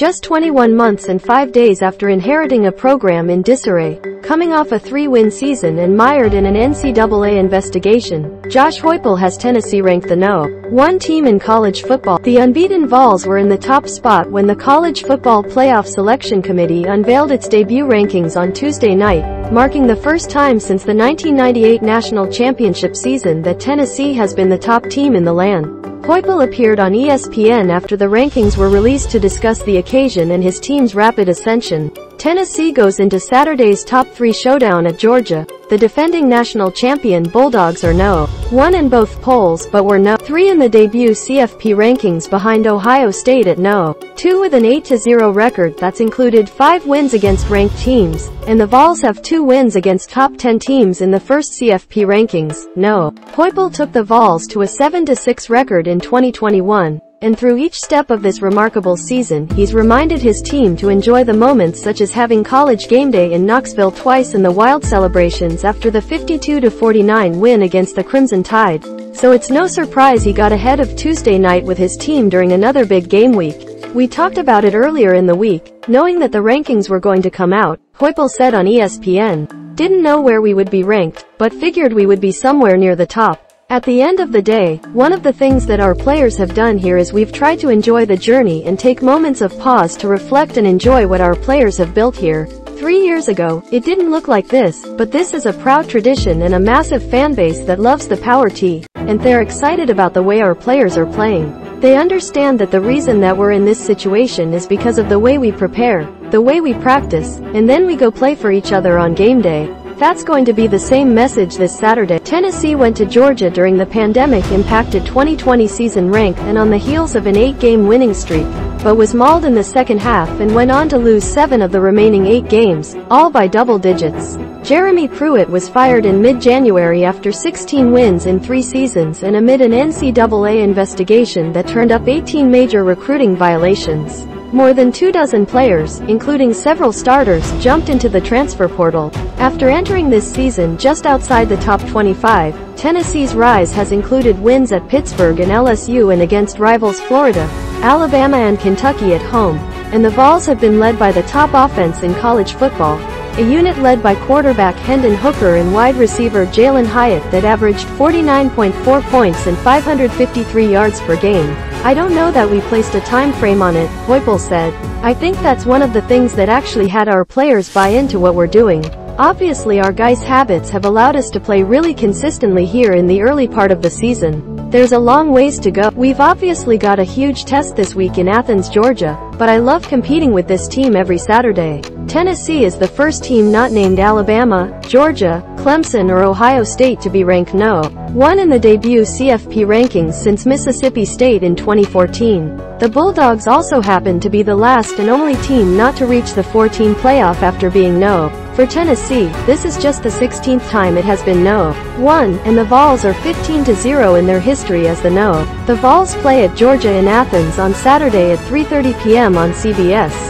just 21 months and 5 days after inheriting a program in disarray. Coming off a three-win season and mired in an NCAA investigation, Josh Heupel has Tennessee ranked the no. One team in college football. The unbeaten Vols were in the top spot when the College Football Playoff Selection Committee unveiled its debut rankings on Tuesday night, marking the first time since the 1998 National Championship season that Tennessee has been the top team in the land. Heupel appeared on ESPN after the rankings were released to discuss the occasion and his team's rapid ascension. Tennessee goes into Saturday's top three showdown at Georgia. The defending national champion Bulldogs are no. One in both polls but were no. Three in the debut CFP rankings behind Ohio State at no. Two with an 8-0 record that's included five wins against ranked teams, and the Vols have two wins against top 10 teams in the first CFP rankings, no. Heupel took the Vols to a 7-6 record in 2021. And through each step of this remarkable season, he's reminded his team to enjoy the moments such as having college game day in Knoxville twice and the wild celebrations after the 52-49 win against the Crimson Tide. So it's no surprise he got ahead of Tuesday night with his team during another big game week. We talked about it earlier in the week, knowing that the rankings were going to come out, Heupel said on ESPN. Didn't know where we would be ranked, but figured we would be somewhere near the top. At the end of the day, one of the things that our players have done here is we've tried to enjoy the journey and take moments of pause to reflect and enjoy what our players have built here. Three years ago, it didn't look like this, but this is a proud tradition and a massive fan base that loves the Power T, and they're excited about the way our players are playing. They understand that the reason that we're in this situation is because of the way we prepare, the way we practice, and then we go play for each other on game day. That's going to be the same message this Saturday. Tennessee went to Georgia during the pandemic-impacted 2020 season rank and on the heels of an eight-game winning streak, but was mauled in the second half and went on to lose seven of the remaining eight games, all by double digits. Jeremy Pruitt was fired in mid-January after 16 wins in three seasons and amid an NCAA investigation that turned up 18 major recruiting violations. More than two dozen players, including several starters, jumped into the transfer portal. After entering this season just outside the top 25, Tennessee's rise has included wins at Pittsburgh and LSU and against rivals Florida, Alabama and Kentucky at home, and the Vols have been led by the top offense in college football, a unit led by quarterback Hendon Hooker and wide receiver Jalin Hyatt that averaged 49.4 points and 553 yards per game. I don't know that we placed a time frame on it, Heupel said. I think that's one of the things that actually had our players buy into what we're doing. Obviously our guys' habits have allowed us to play really consistently here in the early part of the season. There's a long ways to go. We've obviously got a huge test this week in Athens, Georgia, but I love competing with this team every Saturday. Tennessee is the first team not named Alabama, Georgia, Clemson or Ohio State to be ranked no. One in the debut CFP rankings since Mississippi State in 2014. The Bulldogs also happen to be the last and only team not to reach the 14 playoff after being no. For Tennessee, this is just the 16th time it has been no. 1, and the Vols are 15-0 in their history as the no. The Vols play at Georgia in Athens on Saturday at 3.30 p.m. on CBS.